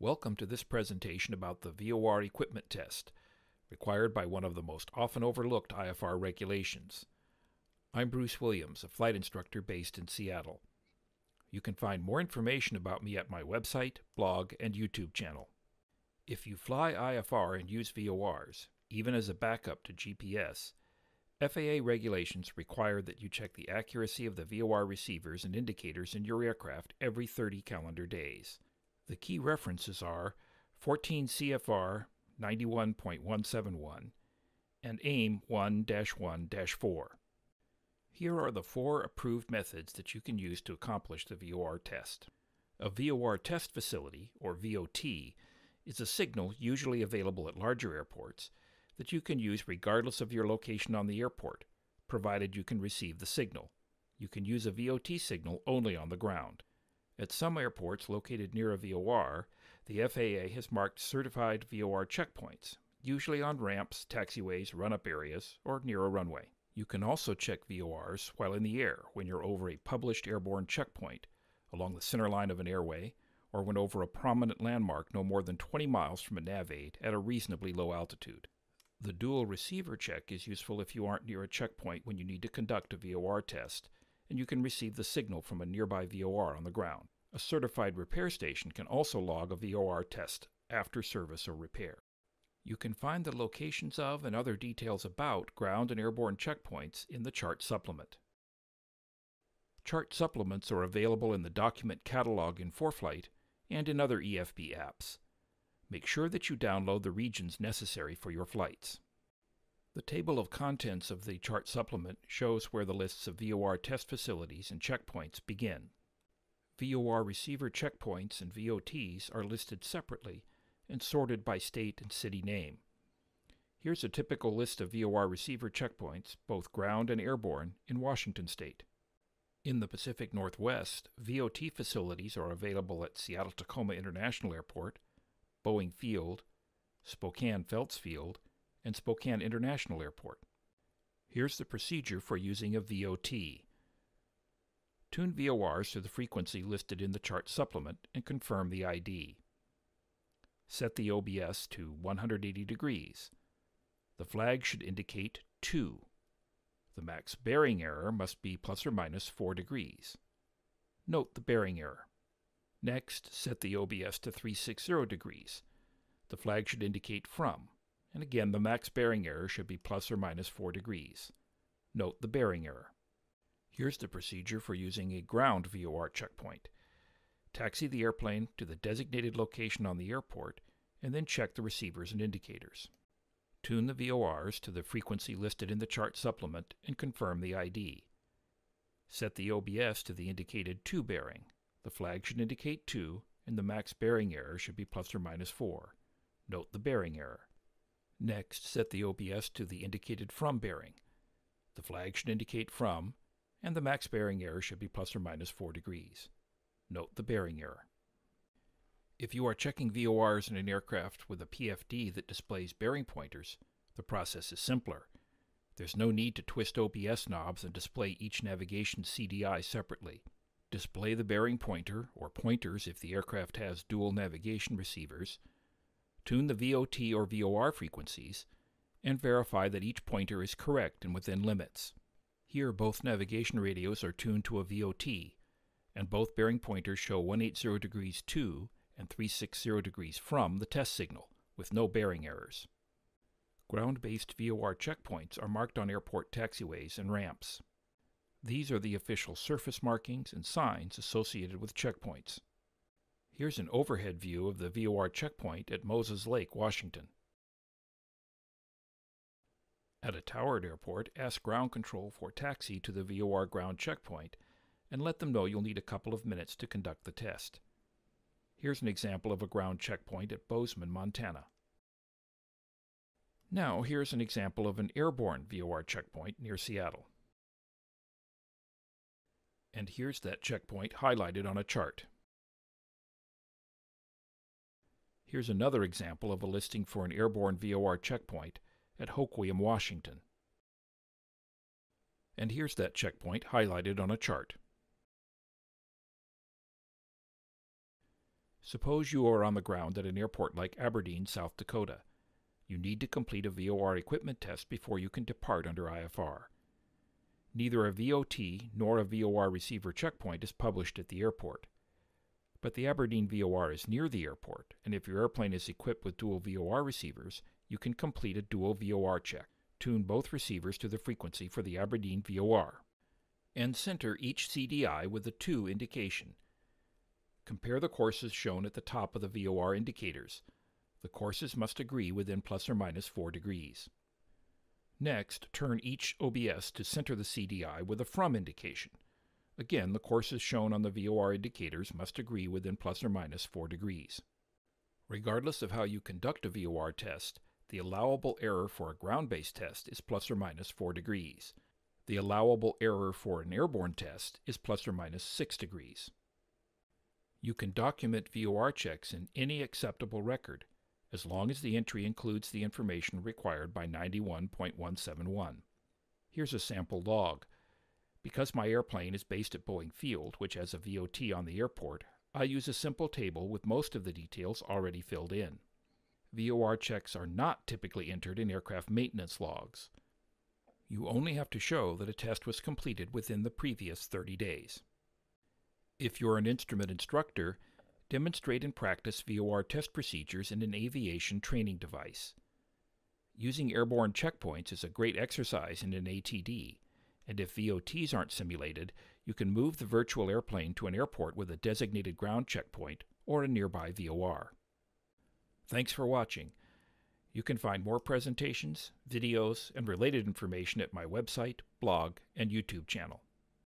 Welcome to this presentation about the VOR equipment test, required by one of the most often overlooked IFR regulations. I'm Bruce Williams, a flight instructor based in Seattle. You can find more information about me at my website, blog, and YouTube channel. If you fly IFR and use VORs, even as a backup to GPS, FAA regulations require that you check the accuracy of the VOR receivers and indicators in your aircraft every 30 calendar days. The key references are 14 CFR 91.171 and AIM 1 1 4. Here are the four approved methods that you can use to accomplish the VOR test. A VOR test facility, or VOT, is a signal usually available at larger airports that you can use regardless of your location on the airport, provided you can receive the signal. You can use a VOT signal only on the ground. At some airports located near a VOR, the FAA has marked certified VOR checkpoints, usually on ramps, taxiways, run up areas, or near a runway. You can also check VORs while in the air when you're over a published airborne checkpoint, along the center line of an airway, or when over a prominent landmark no more than 20 miles from a nav aid at a reasonably low altitude. The dual receiver check is useful if you aren't near a checkpoint when you need to conduct a VOR test and you can receive the signal from a nearby VOR on the ground. A certified repair station can also log a VOR test after service or repair. You can find the locations of and other details about ground and airborne checkpoints in the chart supplement. Chart supplements are available in the document catalog in ForeFlight and in other EFB apps. Make sure that you download the regions necessary for your flights. The table of contents of the chart supplement shows where the lists of VOR test facilities and checkpoints begin. VOR receiver checkpoints and VOTs are listed separately and sorted by state and city name. Here's a typical list of VOR receiver checkpoints, both ground and airborne, in Washington state. In the Pacific Northwest, VOT facilities are available at Seattle Tacoma International Airport, Boeing Field, Spokane Felts Field, and Spokane International Airport. Here's the procedure for using a VOT. Tune VORs to the frequency listed in the chart supplement and confirm the ID. Set the OBS to 180 degrees. The flag should indicate to. The max bearing error must be plus or minus 4 degrees. Note the bearing error. Next, set the OBS to 360 degrees. The flag should indicate from and again the max bearing error should be plus or minus 4 degrees. Note the bearing error. Here's the procedure for using a ground VOR checkpoint. Taxi the airplane to the designated location on the airport and then check the receivers and indicators. Tune the VORs to the frequency listed in the chart supplement and confirm the ID. Set the OBS to the indicated to bearing. The flag should indicate to and the max bearing error should be plus or minus 4. Note the bearing error. Next, set the OBS to the indicated from bearing. The flag should indicate from, and the max bearing error should be plus or minus 4 degrees. Note the bearing error. If you are checking VORs in an aircraft with a PFD that displays bearing pointers, the process is simpler. There's no need to twist OBS knobs and display each navigation CDI separately. Display the bearing pointer, or pointers if the aircraft has dual navigation receivers, tune the VOT or VOR frequencies, and verify that each pointer is correct and within limits. Here both navigation radios are tuned to a VOT, and both bearing pointers show 180 degrees to and 360 degrees from the test signal, with no bearing errors. Ground-based VOR checkpoints are marked on airport taxiways and ramps. These are the official surface markings and signs associated with checkpoints. Here's an overhead view of the VOR checkpoint at Moses Lake, Washington. At a towered airport, ask ground control for taxi to the VOR ground checkpoint and let them know you'll need a couple of minutes to conduct the test. Here's an example of a ground checkpoint at Bozeman, Montana. Now, here's an example of an airborne VOR checkpoint near Seattle. And here's that checkpoint highlighted on a chart. Here's another example of a listing for an airborne VOR checkpoint at Hoquiam, Washington. And here's that checkpoint highlighted on a chart. Suppose you are on the ground at an airport like Aberdeen, South Dakota. You need to complete a VOR equipment test before you can depart under IFR. Neither a VOT nor a VOR receiver checkpoint is published at the airport. But the Aberdeen VOR is near the airport, and if your airplane is equipped with dual VOR receivers, you can complete a dual VOR check. Tune both receivers to the frequency for the Aberdeen VOR. And center each CDI with a to indication Compare the courses shown at the top of the VOR indicators. The courses must agree within plus or minus 4 degrees. Next, turn each OBS to center the CDI with a from indication. Again, the courses shown on the VOR indicators must agree within plus or minus 4 degrees. Regardless of how you conduct a VOR test, the allowable error for a ground-based test is plus or minus 4 degrees. The allowable error for an airborne test is plus or minus 6 degrees. You can document VOR checks in any acceptable record, as long as the entry includes the information required by 91.171. Here's a sample log. Because my airplane is based at Boeing Field, which has a VOT on the airport, I use a simple table with most of the details already filled in. VOR checks are not typically entered in aircraft maintenance logs. You only have to show that a test was completed within the previous 30 days. If you're an instrument instructor, demonstrate and practice VOR test procedures in an aviation training device. Using airborne checkpoints is a great exercise in an ATD, and if VOTs aren't simulated, you can move the virtual airplane to an airport with a designated ground checkpoint or a nearby VOR. Thanks for watching. You can find more presentations, videos, and related information at my website, blog, and YouTube channel.